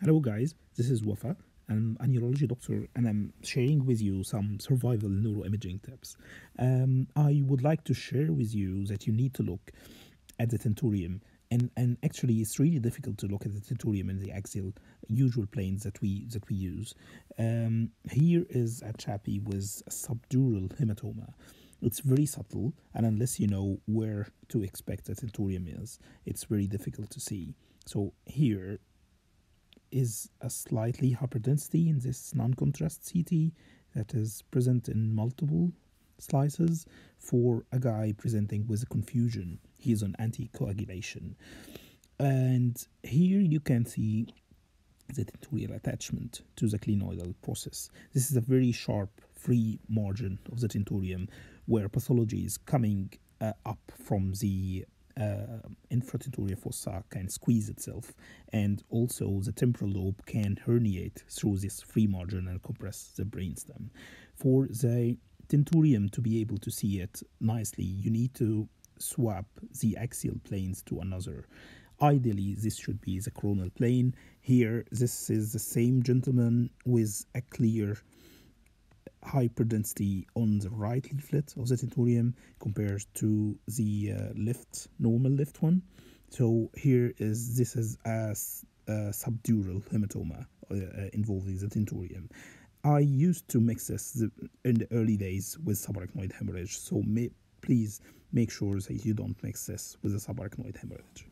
Hello guys, this is Wafa. I'm a neurology doctor and I'm sharing with you some survival neuroimaging tips. Um, I would like to share with you that you need to look at the tentorium and, and actually it's really difficult to look at the tentorium in the axial usual planes that we that we use. Um, here is a chappie with a subdural hematoma. It's very subtle and unless you know where to expect the tentorium is, it's very difficult to see. So here is a slightly hyperdensity in this non-contrast CT that is present in multiple slices for a guy presenting with a confusion. He is on anticoagulation. And here you can see the tentorial attachment to the clinoidal process. This is a very sharp free margin of the tentorium where pathology is coming uh, up from the uh, infratentorial fossa can squeeze itself, and also the temporal lobe can herniate through this free margin and compress the brainstem. For the tentorium to be able to see it nicely, you need to swap the axial planes to another. Ideally, this should be the coronal plane. Here, this is the same gentleman with a clear hyperdensity on the right leaflet of the tentorium compared to the uh, left normal left one. So here is this is a, a subdural hematoma uh, uh, involving the tentorium. I used to mix this in the early days with subarachnoid hemorrhage, so may, please make sure that you don't mix this with a subarachnoid hemorrhage.